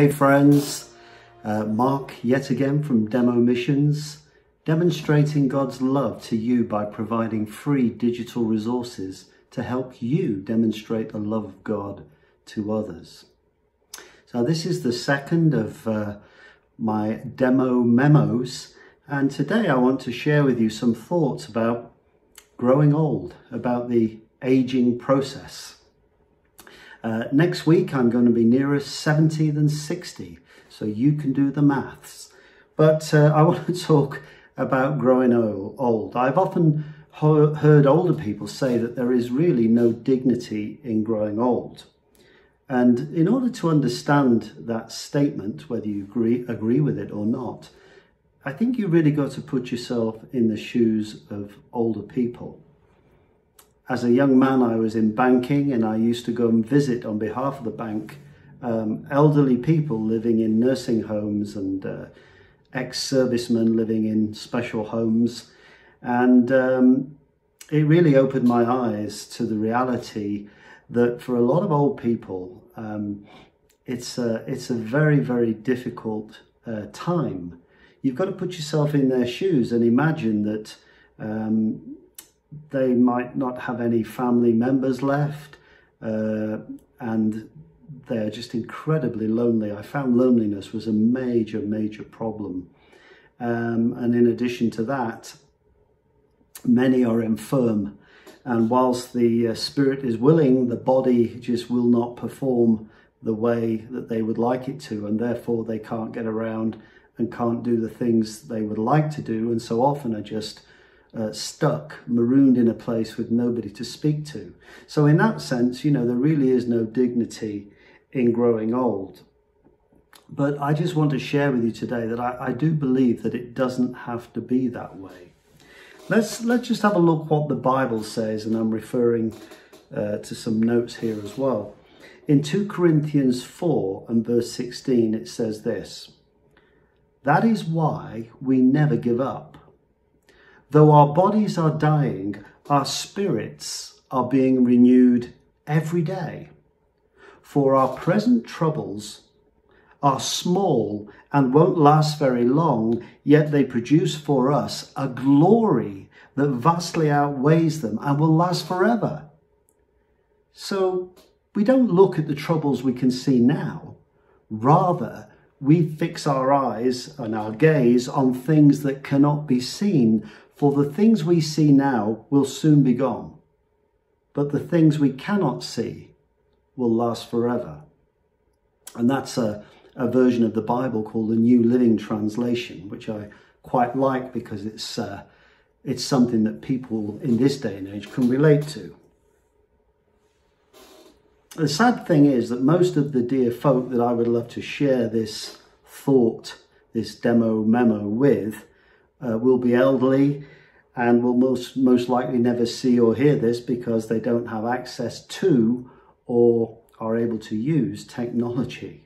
Hey friends, uh, Mark yet again from Demo Missions, demonstrating God's love to you by providing free digital resources to help you demonstrate the love of God to others. So this is the second of uh, my demo memos and today I want to share with you some thoughts about growing old, about the aging process. Uh, next week, I'm going to be nearer 70 than 60, so you can do the maths. But uh, I want to talk about growing old. I've often heard older people say that there is really no dignity in growing old. And in order to understand that statement, whether you agree, agree with it or not, I think you really got to put yourself in the shoes of older people. As a young man, I was in banking and I used to go and visit on behalf of the bank um, elderly people living in nursing homes and uh, ex-servicemen living in special homes. And um, it really opened my eyes to the reality that for a lot of old people, um, it's, a, it's a very, very difficult uh, time. You've got to put yourself in their shoes and imagine that um, they might not have any family members left uh, and they're just incredibly lonely. I found loneliness was a major, major problem. Um, and in addition to that, many are infirm. And whilst the uh, spirit is willing, the body just will not perform the way that they would like it to. And therefore, they can't get around and can't do the things they would like to do. And so often are just uh, stuck, marooned in a place with nobody to speak to. So in that sense, you know, there really is no dignity in growing old. But I just want to share with you today that I, I do believe that it doesn't have to be that way. Let's, let's just have a look what the Bible says, and I'm referring uh, to some notes here as well. In 2 Corinthians 4 and verse 16, it says this, That is why we never give up Though our bodies are dying, our spirits are being renewed every day. For our present troubles are small and won't last very long, yet they produce for us a glory that vastly outweighs them and will last forever. So we don't look at the troubles we can see now. Rather, we fix our eyes and our gaze on things that cannot be seen, for the things we see now will soon be gone, but the things we cannot see will last forever. And that's a, a version of the Bible called the New Living Translation, which I quite like because it's, uh, it's something that people in this day and age can relate to. The sad thing is that most of the dear folk that I would love to share this thought, this demo memo with, uh, will be elderly and will most, most likely never see or hear this because they don't have access to or are able to use technology.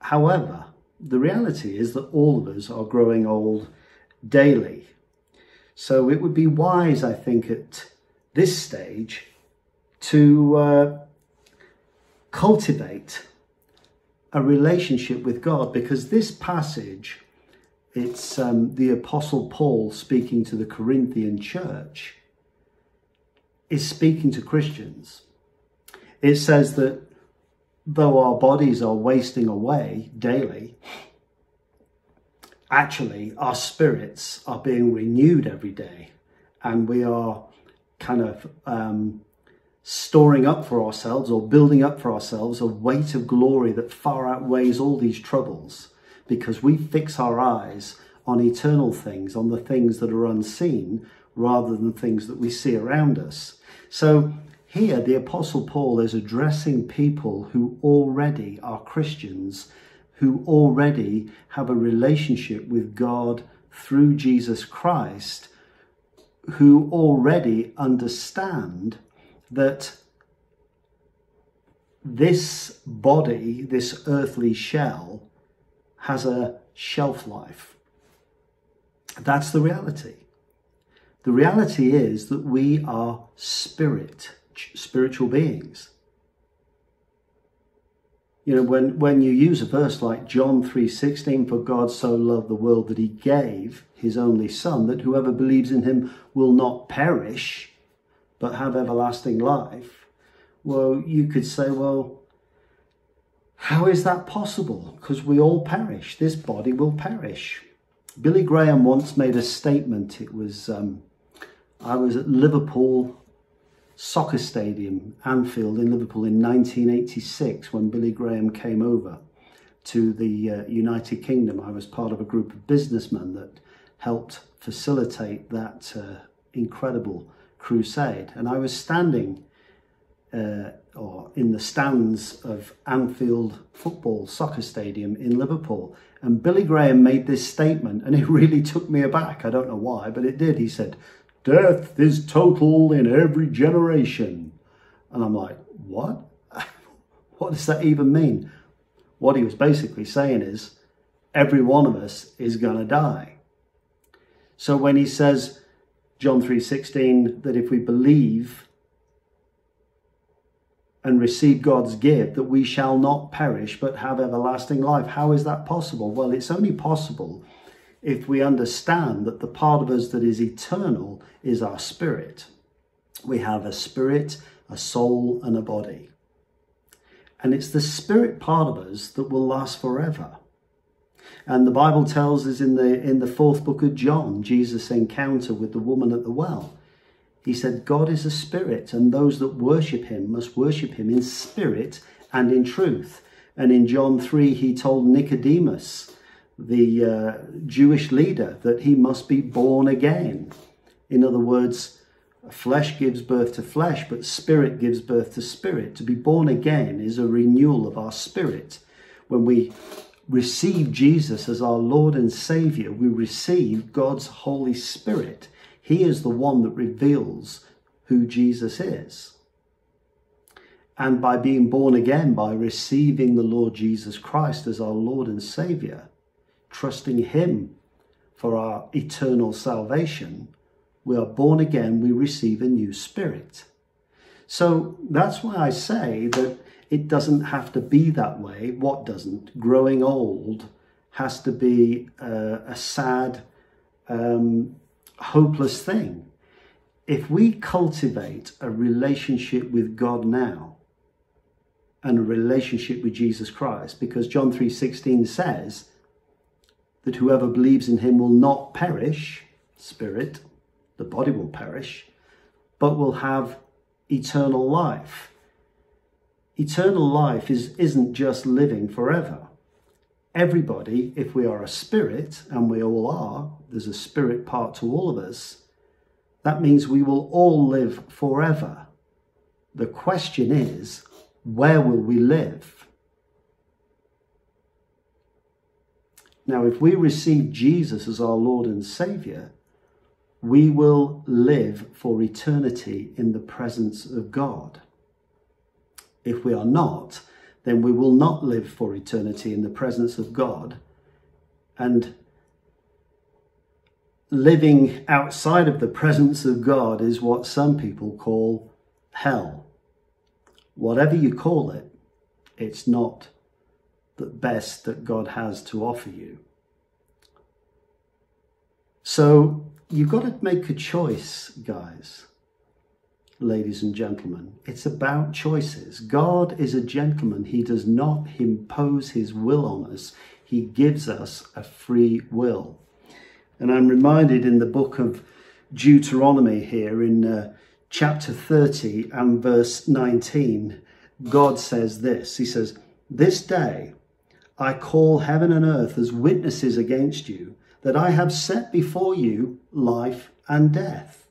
However, the reality is that all of us are growing old daily. So it would be wise, I think, at this stage to uh, cultivate a relationship with God because this passage it's um, the Apostle Paul speaking to the Corinthian church, is speaking to Christians. It says that though our bodies are wasting away daily, actually our spirits are being renewed every day and we are kind of um, storing up for ourselves or building up for ourselves a weight of glory that far outweighs all these troubles because we fix our eyes on eternal things, on the things that are unseen, rather than things that we see around us. So here, the Apostle Paul is addressing people who already are Christians, who already have a relationship with God through Jesus Christ, who already understand that this body, this earthly shell, has a shelf life. That's the reality. The reality is that we are spirit, spiritual beings. You know, when, when you use a verse like John 3.16, for God so loved the world that he gave his only son, that whoever believes in him will not perish, but have everlasting life. Well, you could say, well, how is that possible? Because we all perish. This body will perish. Billy Graham once made a statement. It was, um, I was at Liverpool Soccer Stadium, Anfield in Liverpool in 1986 when Billy Graham came over to the uh, United Kingdom. I was part of a group of businessmen that helped facilitate that uh, incredible crusade. And I was standing uh, or in the stands of Anfield Football Soccer Stadium in Liverpool. And Billy Graham made this statement, and it really took me aback. I don't know why, but it did. He said, Death is total in every generation. And I'm like, what? what does that even mean? What he was basically saying is, every one of us is going to die. So when he says, John 3.16, that if we believe and receive God's gift, that we shall not perish but have everlasting life. How is that possible? Well, it's only possible if we understand that the part of us that is eternal is our spirit. We have a spirit, a soul, and a body. And it's the spirit part of us that will last forever. And the Bible tells us in the, in the fourth book of John, Jesus' encounter with the woman at the well. He said, God is a spirit, and those that worship him must worship him in spirit and in truth. And in John 3, he told Nicodemus, the uh, Jewish leader that he must be born again. In other words, flesh gives birth to flesh, but spirit gives birth to spirit. To be born again is a renewal of our spirit. When we receive Jesus as our Lord and Savior, we receive God's Holy Spirit. He is the one that reveals who Jesus is. And by being born again, by receiving the Lord Jesus Christ as our Lord and Savior, trusting Him for our eternal salvation, we are born again, we receive a new spirit. So that's why I say that it doesn't have to be that way. What doesn't? Growing old has to be a, a sad, um, hopeless thing. If we cultivate a relationship with God now and a relationship with Jesus Christ, because John 3.16 says, that whoever believes in him will not perish, spirit, the body will perish, but will have eternal life. Eternal life is, isn't just living forever. Everybody, if we are a spirit, and we all are, there's a spirit part to all of us, that means we will all live forever. The question is, where will we live? Now, if we receive Jesus as our Lord and Savior, we will live for eternity in the presence of God. If we are not, then we will not live for eternity in the presence of God. And living outside of the presence of God is what some people call hell. Whatever you call it, it's not the best that God has to offer you. So you've got to make a choice, guys, ladies and gentlemen. It's about choices. God is a gentleman. He does not impose his will on us. He gives us a free will. And I'm reminded in the book of Deuteronomy here in uh, chapter 30 and verse 19, God says this. He says, This day I call heaven and earth as witnesses against you that I have set before you life and death,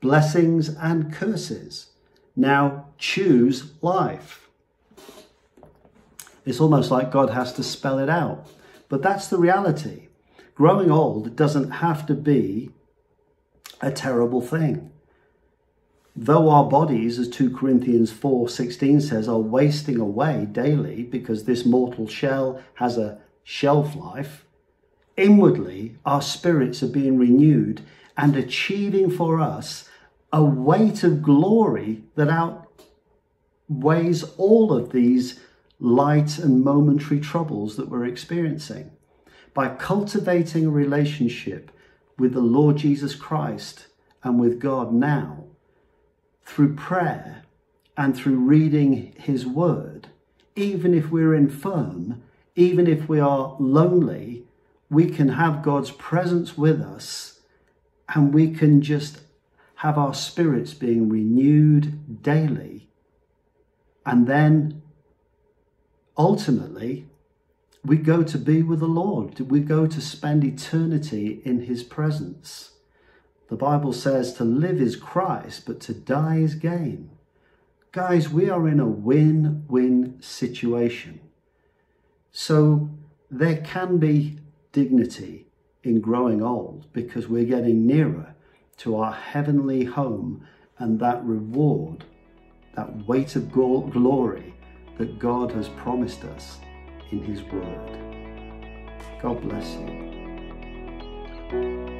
blessings and curses. Now choose life. It's almost like God has to spell it out. But that's the reality. Growing old doesn't have to be a terrible thing though our bodies, as 2 Corinthians 4:16 says, are wasting away daily because this mortal shell has a shelf life, inwardly our spirits are being renewed and achieving for us a weight of glory that outweighs all of these light and momentary troubles that we're experiencing. By cultivating a relationship with the Lord Jesus Christ and with God now, through prayer and through reading His Word, even if we're infirm, even if we are lonely, we can have God's presence with us and we can just have our spirits being renewed daily. And then ultimately, we go to be with the Lord. We go to spend eternity in his presence. The Bible says to live is Christ, but to die is gain. Guys, we are in a win win situation. So there can be dignity in growing old because we're getting nearer to our heavenly home and that reward, that weight of glory that God has promised us in His Word. God bless you.